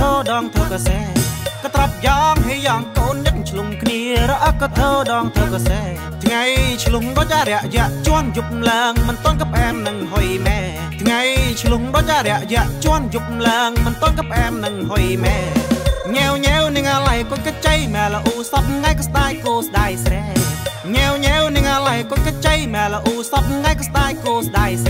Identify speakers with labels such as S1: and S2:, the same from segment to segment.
S1: ធោដងធ្វើកសែកត្រប់យ៉ាងហើយយ៉ាងកូនញឹកឆ្លុំគ្នារអកធោដងធ្វើកសែថ្ងៃឆ្លុំដូចរយៈជន់យប់ឡើងមិនតន់កផ្អែមនឹងហុយម៉ែថ្ងៃឆ្លុំដូចរយៈជន់យប់ឡើងមិនតន់កផ្អែមនឹងហុយម៉ែញ៉ែវញ៉ែវនឹងអាឡៃកូនកចៃម៉ែលអ៊ូសពថ្ងៃក៏ស្ដាយគោស្ដាយស្រែញ៉ែវញ៉ែវនឹងអាឡៃកូនកចៃម៉ែលអ៊ូសពថ្ងៃក៏ស្ដាយគោស្ដាយស្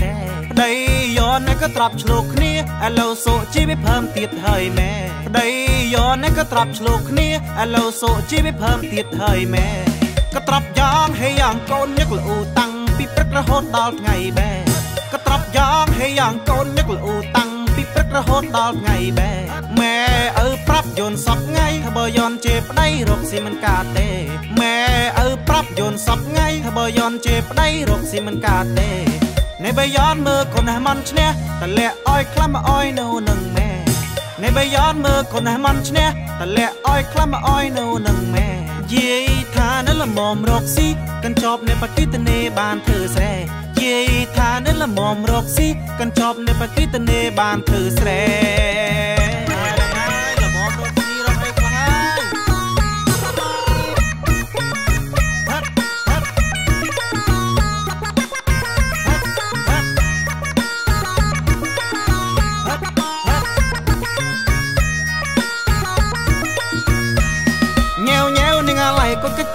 S1: រែប្តីយោន ក៏ត្រាប់ឆ្លោកគ្នាឥឡូវសូជីវិតភើមទៀតហើយម៉ែប្តីយោនក៏ត្រាប់ឆ្លោកគ្នាឥឡូវសូជីវិតភើមទៀតហើយម៉ែក៏ត្រាប់យ៉ាងហេយ៉ាងកូនញឹកលអ៊ូតាំងពីព្រឹករហូតដល់ថ្ងៃបែក៏ត្រាប់យ៉ាងហេយ៉ាងកូនញឹកលអ៊ូតាំងពីព្រឹករហូតដល់ថ្ងៃបែម៉ែឪប្រាប់យន់សពថ្ងៃថាបើយន់ជេប្តីរកស៊ីមិនកើតទេម៉ែឪប្រាប់យន់សពថ្ងៃថាបើយន់ជេប្តីរកស៊ីមិនកើតទេ នៃបយ៉នមើលកូនណេះមិនឈ្នះតលាក់អោយខ្លាំអោយនៅនឹងម៉ែនៃបយ៉នមើលកូនណេះមិនឈ្នះតលាក់អោយខ្លាំអោយនៅនឹងម៉ែយាយថានៅលមមរកស៊ីកញ្ចប់នៃបតិទនេបានធ្វើស្រែយាយថានៅលមមរកស៊ីកញ្ចប់នៃបតិទនេបានធ្វើស្រែ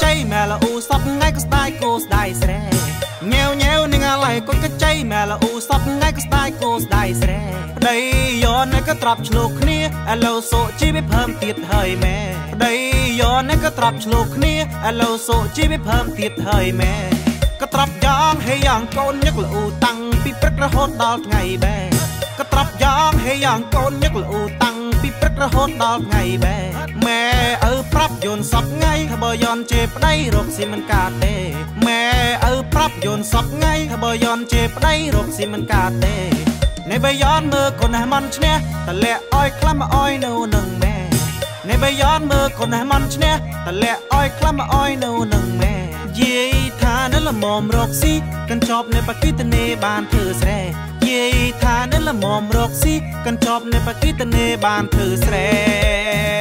S1: ចៃម៉ែលអ៊ូសពថ្ងៃក៏ស្ដាយគោស្ដាយស្រែញ៉ែវញ៉ែវនឹងអាឡៃកូនកចៃម៉ែលអ៊ូសពថ្ងៃក៏ស្ដាយគោស្ដាយស្រែប្តីយោនក៏ត្រាប់ឆ្លោកគ្នាឥឡូវសូជីវិតភើមទៀតហើយម៉ែប្តីយោនក៏ត្រាប់ឆ្លោកគ្នាឥឡូវសូជីវិតភើមទៀតហើយម៉ែក៏ត្រាប់យ៉ាងហេយ៉ាងកូនញឹកលអ៊ូតាំងពីព្រឹករហូតដល់ថ្ងៃបែក៏ត្រាប់យ៉ាងហេយ៉ាងកូនញឹកលអ៊ូតាំងពីព្រឹករហូតដល់ថ្ងៃបែម៉ែឪប្រាប់យ ន់សពថ្ងៃថាបើយន់ជេប្តីរកស៊ីមិនកើតទេម៉ែឪប្រាប់យន់សពថ្ងៃថាបើយន់ជេប្តីរកស៊ីមិនកើតទេនៃបើយន់មើលកូនណាស់មិនឈ្នះតលាក់អោយខ្លះមកអោយនៅនឹងម៉ែនៃបើយន់មើលកូនណាស់មិនឈ្នះតលាក់អោយខ្លះមកអោយនៅនឹងម៉ែយាយថានៅលមមរកស៊ីកញ្ចប់នៅបកិតនេបានធ្វើស្រែយាយថានៅលមមរកស៊ីកញ្ចប់នៅបកិតនេបានធ្វើស្រែ